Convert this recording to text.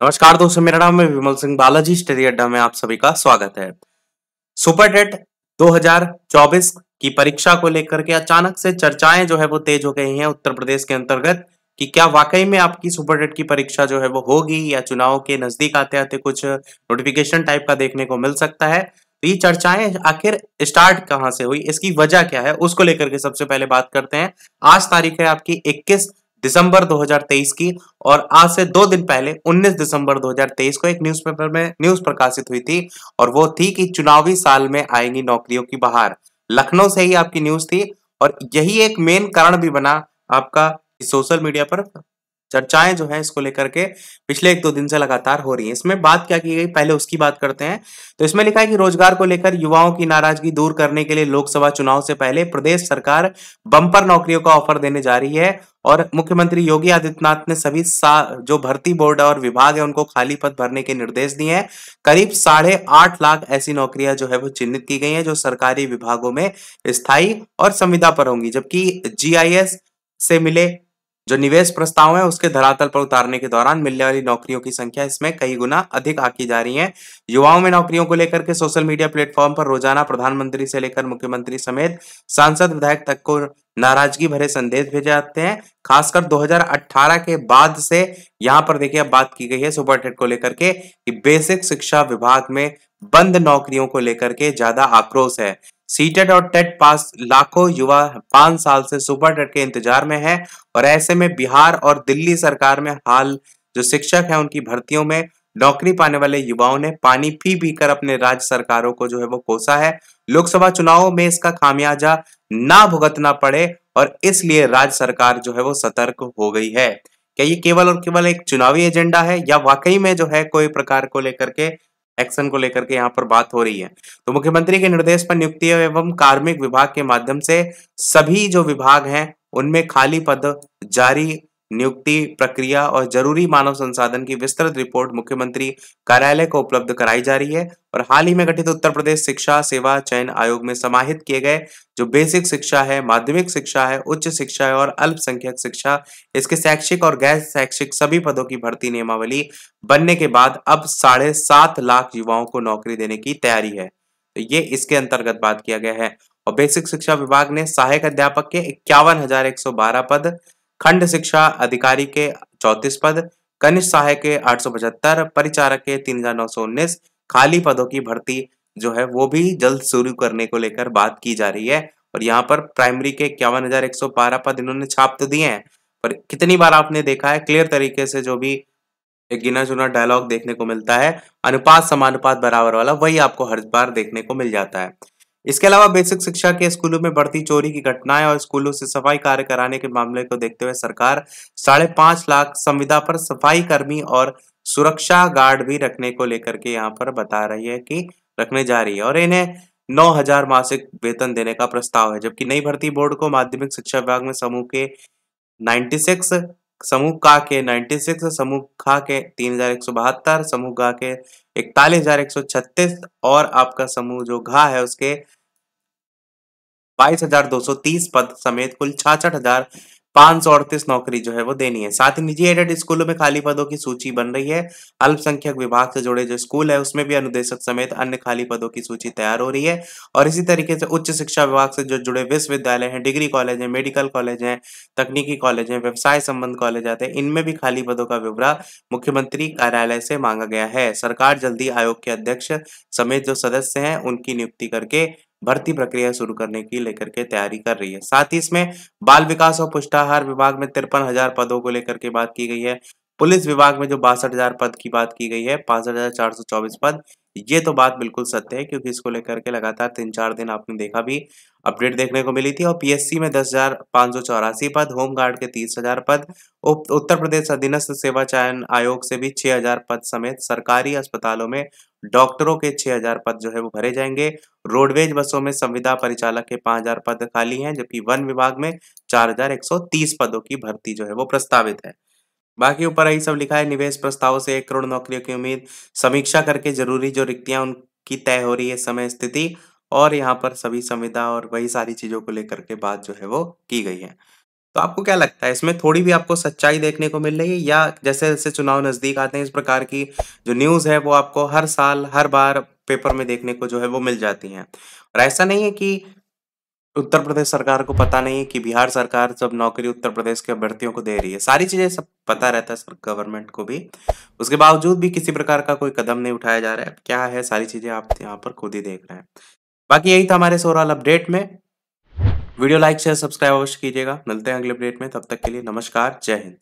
नमस्कार दोस्तों, मेरा नाम है विमल सिंह बालाजी, स्टडी अड्डा में आप सभी का स्वागत है। सुपर टेट 2024 की परीक्षा को लेकर के अचानक से चर्चाएँ जो है वो तेज हो गई हैं उत्तर प्रदेश के अंतर्गत कि क्या वाकई में आपकी सुपर टेट की परीक्षा जो है वो होगी या चुनाव के नज़दीक आते आते कुछ नोटिफिकेशन टाइप का देखने को मिल सकता है। तो ये चर्चाएँ आखिर स्टार्ट कहाँ से हुई, इसकी वजह क्या है, उसको लेकर के सबसे पहले बात करते हैं। आज तारीख है आपकी 21 दिसंबर 2023 की और आज से दो दिन पहले 19 दिसंबर 2023 को एक न्यूज़पेपर में न्यूज़ प्रकाशित हुई थी और वो थी कि चुनावी साल में आएँगी नौकरियों की बहार। लखनऊ से ही आपकी न्यूज़ थी और यही एक मेन कारण भी बना आपका सोशल मीडिया पर। चर्चाएँ जो है इसको लेकर के पिछले एक दो दिन से लगातार हो रही है। इसमें बात क्या की गई? पहले उसकी बात करते हैं। तो इसमें लिखा है कि रोज़गार को लेकर युवाओं की नाराज़गी दूर करने के लिए लोकसभा चुनाव से पहले प्रदेश सरकार बंपर नौकरियों का ऑफ़र देने जा रही है और मुख्यमंत्री योगी आदित्यनाथ ने सभी जो भर्ती बोर्ड और विभाग है, उनको खाली पद भरने के निर्देश दिए हैं। करीब साढ़े आठ लाख ऐसी नौकरियाँ जो है, वो चिन्हित की गई हैं, जो सरकारी विभागों में स्थायी और संविदा पर होंगी। जबकि जीआईएस से मिले जो निवेश प्रस्ताव है, उसके धरातल पर उतारने के दौरान मिलने वाली नौकरियों की संख्या इसमें कई गुना अधिक आकी जा रही है। युवाओं में नौकरियों को लेकर के सोशल मीडिया प्लेटफॉर्म पर रोज़ाना प्रधानमंत्री से लेकर मुख्यमंत्री समेत सांसद विधायक तक को नाराज़गी भरे संदेश भेजे जाते हैं। खासकर 2018 के बाद से यहाँ पर देखिए, अब बात की गई है सुपर टेट को लेकर के कि बेसिक शिक्षा विभाग में बंद नौकरियों को लेकर के ज़्यादा आक्रोश है। सीटेट और टेट पास लाखों युवा पाँच साल से सुपर टेट के इंतज़ार में है और ऐसे में बिहार और दिल्ली सरकार में हाल जो शिक्षक है उनकी भर्तियों में नौकरी पाने वाले युवाओं ने पानी पी पी कर अपने राज्य सरकारों को जो है वो कोसा है। लोकसभा चुनावों में इसका खामियाजा ना भुगतना पड़े और इसलिए राज्य सरकार जो है वो सतर्क हो गई है। क्या ये केवल और केवल एक चुनावी एजेंडा है या वाकई में जो है कोई प्रकार को लेकर के एक्शन को लेकर के यहाँ पर बात हो रही है। तो मुख्यमंत्री के निर्देश पर नियुक्ति एवं कार्मिक विभाग के माध्यम से सभी जो विभाग हैं, उनमें खाली पद जारी नियुक्ति प्रक्रिया और ज़रूरी मानव संसाधन की विस्तृत रिपोर्ट मुख्यमंत्री कार्यालय को उपलब्ध कराई जा रही है और हाल ही में गठित उत्तर प्रदेश शिक्षा सेवा चयन आयोग में समाहित किए गए जो बेसिक शिक्षा है, माध्यमिक शिक्षा है, उच्च शिक्षा है और अल्पसंख्यक शिक्षा, इसके शैक्षिक और गैर शैक्षिक सभी पदों की भर्ती नियमावली बनने के बाद अब साढ़े सात लाख युवाओं को नौकरी देने की तैयारी है। तो ये इसके अंतर्गत बात किया गया है। और बेसिक शिक्षा विभाग ने सहायक अध्यापक के इक्यावन पद खंड शिक्षा अधिकारी के चौतीस पद, कनिष्ठ सहायक के आठ सौ पचहत्तर, परिचारक के तीन हज़ार नौ सौ उन्नीस, खाली पदों की भर्ती जो है वो भी जल्द शुरू करने को लेकर बात की जा रही है। और यहाँ पर प्राइमरी के इक्यावन हज़ार एक सौ बारह पद इन्होंने छाप तो दिए हैं। पर कितनी बार आपने देखा है, क्लियर तरीके से जो भी एक गिना चुना डायलॉग देखने को मिलता है, अनुपात, समानुपात, बराबर वाला, वही आपको हर बार देखने को मिल जाता है। इसके अलावा बेसिक शिक्षा के स्कूलों में बढ़ती चोरी की घटनाएँ और स्कूलों से सफ़ाई कार्य कराने के मामले को देखते हुए सरकार साढ़े पाँच लाख संविदा पर सफ़ाई कर्मी और सुरक्षा गार्ड भी रखने को लेकर के यहाँ पर बता रही है कि रखने जा रही है और इन्हें नौ हज़ार मासिक वेतन देने का प्रस्ताव है, जबकि नई भर्ती बोर्ड को माध्यमिक शिक्षा विभाग में समूह के 96 समूह का के 96 समूह खा के तीन हज़ार एक सौ बहत्तर, समूह गा के इकतालीस हज़ार एक सौ छत्तीस और आपका समूह जो घा है उसके बाईस हज़ार दो सौ तीस पद समेत कुल छाछठ हज़ार पाँच सौ अड़तीस नौकरी जो है वो देनी है। साथ ही निजी एडेड स्कूलों में खाली पदों की सूची बन रही है। अल्पसंख्यक विभाग से जुड़े जो स्कूल है, उसमें भी अनुदेशक समेत अन्य खाली पदों की सूची तैयार हो रही है। और इसी तरीके से उच्च शिक्षा विभाग से जो जुड़े विश्वविद्यालय हैं, डिग्री कॉलेज है, मेडिकल कॉलेज है, तकनीकी कॉलेज है, व्यवसाय संबंध कॉलेज आते हैं, इनमें भी खाली पदों का विवरण मुख्यमंत्री कार्यालय से मांगा गया है। सरकार जल्दी आयोग के अध्यक्ष समेत जो सदस्य हैं, उनकी नियुक्ति करके भर्ती प्रक्रिया शुरू करने की लेकर के तैयारी कर रही है। साथ ही इसमें बाल विकास और पुष्टाहार विभाग में तिरपन हज़ार पदों को लेकर के बात की गई है। पुलिस विभाग में जो बासठ हज़ार पद की बात की गई है, पांसठ हज़ार चार सौ चौबीस पद, ये तो बात बिल्कुल सत्य है, क्योंकि इसको लेकर के लगातार तीन चार दिन आपने देखा भी। अपडेट देखने को मिली थी और पीएससी में दस हज़ार पाँच सौ चौरासी पद होमगार्ड के तीस हज़ार पद उत्तर प्रदेश अधीनस्थ सेवा चयन आयोग से भी छह हज़ार पद समेत सरकारी अस्पतालों में डॉक्टरों के छह हज़ार पद जो है वो भरे जाएँगे। रोडवेज़ बसों में संविदा परिचालक के पाँच हज़ार पद खाली हैं, जबकि वन विभाग में चार हज़ार एक सौ तीस पदों की भर्ती जो है वो प्रस्तावित है। बाकी ऊपर यही सब लिखा है, निवेश प्रस्तावों से एक करोड़ नौकरियों की उम्मीद, समीक्षा करके ज़रूरी जो रिक्तियाँ उनकी तय हो रही है समय स्थिति और यहाँ पर सभी संविदा और वही सारी चीज़ों को लेकर के बात जो है वो की गई है तो आपको क्या लगता है इसमें थोड़ी भी आपको सच्चाई देखने को मिल रही है या जैसे-जैसे चुनाव नज़दीक आते हैं इस प्रकार की जो न्यूज़ है वो आपको हर साल, हर बार पेपर में देखने को जो है वो मिल जाती हैं? और ऐसा नहीं है कि उत्तर प्रदेश सरकार को पता नहीं है कि बिहार सरकार सब नौकरी उत्तर प्रदेश के अभ्यर्थियों को दे रही है। सारी चीज़ें सब पता रहता है गवर्नमेंट को भी। उसके बावजूद भी किसी प्रकार का कोई कदम नहीं उठाया जा रहा है। क्या है सारी चीज़ें आप यहाँ पर खुद ही देख रहे हैं। बाकी यही था हमारे सोरल अपडेट में। वीडियो लाइक, शेयर, सब्सक्राइब अवश्य कीजिएगा। मिलते हैं अगले अपडेट में, तब तक के लिए नमस्कार, जय हिंद।